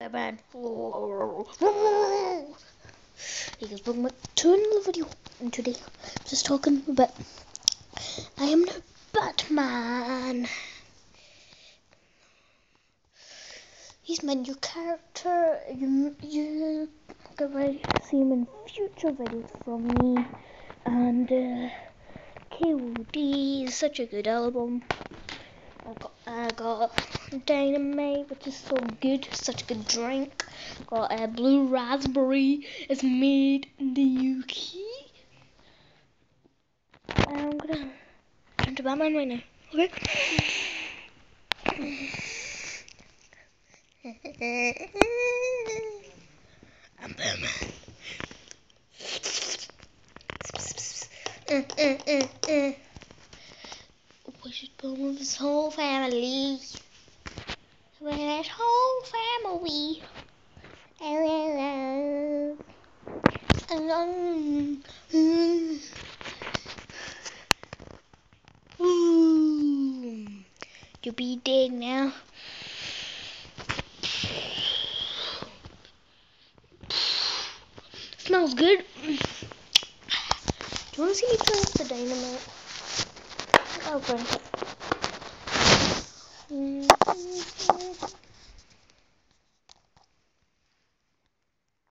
Batman. Hey guys, welcome back to another video. And today, I'm just talking about I am no Batman. He's my new character. You, you get ready see him in future videos from me. And uh, KOD is such a good album. Got, I got Dynamite, which is so good, such a good drink. Got a uh, blue raspberry. It's made in the UK. I'm gonna turn to Batman right now. Okay. I'm Batman. Uh, uh, uh, uh. Wishbone with his whole family. With his whole family. You'll be dead now. Smells good. Do you want to see me play with the dynamite? 二本